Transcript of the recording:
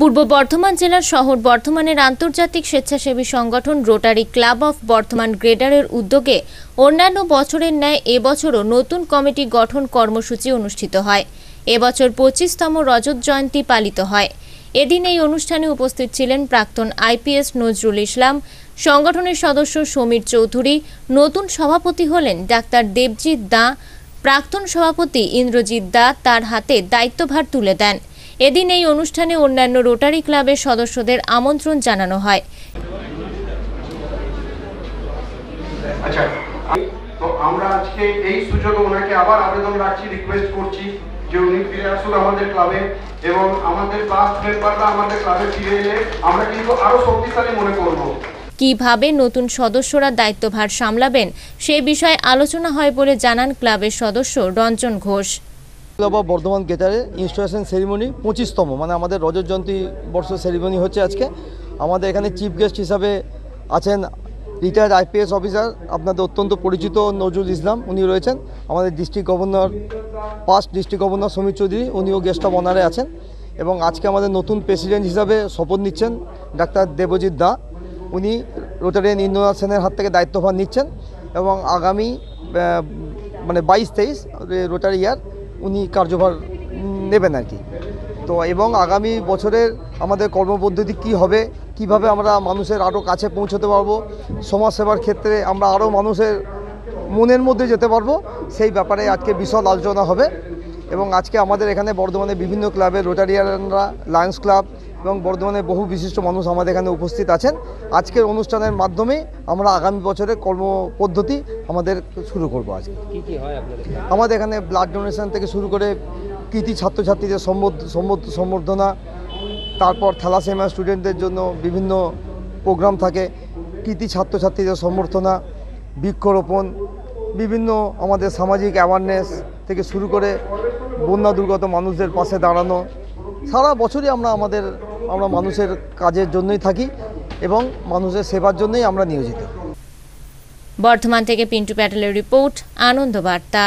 পূর্ব বর্ধমান জেলার শহর বর্ধমানের আন্তর্জাতিক স্বেচ্ছাসেবী সংগঠন রোটারি ক্লাব অফ বর্ধমান গ্রেডারের উদ্যোগে অন্যান্য বছরের ন্যায় এবছরও নতুন কমিটি গঠন কর্মসূচি অনুষ্ঠিত হয়। এবছর পঁচিশতম রজত জয়ন্তী পালিত হয়। এদিন এই অনুষ্ঠানে উপস্থিত ছিলেন প্রাক্তন আইপিএস নজরুল ইসলাম, সংগঠনের সদস্য সমীর চৌধুরী, নতুন সভাপতি হলেন ডাক্তার দেবজিৎ দা, প্রাক্তন সভাপতি ইন্দ্রজিৎ দা তার হাতে দায়িত্বভার তুলে দেন। এদিন এই অনুষ্ঠানে অন্যান্য রোটারি ক্লাবের সদস্যদের আমন্ত্রণ জানানো হয়। আচ্ছা তো আমরা আজকে এই সুযোগে ওনাকে আবার আবেদন রাখছি রিকোয়েস্ট করছি যে উনি ফিরে আসুন আমাদের ক্লাবে এবং আমাদের মেম্বাররা আমাদের ক্লাবে ফিরে এলে আমরা কিন্তু আরও শক্তিশালী মনে করব। কীভাবে নতুন সদস্যরা দায়িত্বভার সামলাবেন সে বিষয়ে আলোচনা হয় বলে জানান ক্লাবের সদস্য রঞ্জন ঘোষ। অফ বর্ধমান গেটারে ইনস্টলেশন সেরিমনি পঁচিশতম মানে আমাদের রজত জয়ন্তী বর্ষ সেরিমনি হচ্ছে আজকে। আমাদের এখানে চিফ গেস্ট হিসাবে আছেন রিটায়ার্ড আইপিএস অফিসার আপনাদের অত্যন্ত পরিচিত নজরুল ইসলাম উনি রয়েছেন। আমাদের district governor past district governor Samir Chowdhury, উনিও গেস্ট অফ অনারে আছেন। এবং আজকে আমাদের নতুন প্রেসিডেন্ট হিসাবে শপথ নিচ্ছেন ডাক্তার দেবজিৎ দা। উনি রোটারিয়ান ইন্দ্রনাথ সেনের হাত থেকে দায়িত্বভার নিচ্ছেন এবং আগামী মানে বাইশ তেইশ, রোটারি ইয়ার উনি কার্যভার নেবেন আর কি। তো এবং আগামী বছরের আমাদের কর্মপদ্ধতি কি হবে, কীভাবে আমরা মানুষের আরও কাছে পৌঁছতে পারব, সমাজসেবার ক্ষেত্রে আমরা আরও মানুষের মনের মধ্যে যেতে পারব, সেই ব্যাপারে আজকে বিশাল আলোচনা হবে। এবং আজকে আমাদের এখানে বর্ধমানে বিভিন্ন ক্লাবের রোটারিয়ানরা, লায়ন্স ক্লাব এবং বর্ধমানে বহু বিশিষ্ট মানুষ আমাদের এখানে উপস্থিত আছেন। আজকের অনুষ্ঠানের মাধ্যমে আমরা আগামী বছরের কর্মপদ্ধতি আমাদের শুরু করব আজকে। কি কি হয় আমাদের এখানে ব্লাড ডোনেশন থেকে শুরু করে কৃতি ছাত্রছাত্রীদের সম্বর্ধ- সম্বর্ধ- সম্বর্ধনা তারপর থ্যালাসেমিয়া স্টুডেন্টদের জন্য বিভিন্ন প্রোগ্রাম থাকে। কৃতি ছাত্রছাত্রীদের সম্বর্ধনা বৃক্ষরোপণ বিভিন্ন আমাদের সামাজিক অ্যাওয়ারনেস থেকে শুরু করে বন্যা দুর্গত মানুষদের পাশে দাঁড়ানো। সারা বছরই আমরা আমাদের আমরা মানুষের কাজের জন্যই থাকি এবং মানুষের সেবার জন্যই আমরা নিয়োজিত। বর্ধমান থেকে পিন্টু প্যাটেলের রিপোর্ট, আনন্দ বার্তা।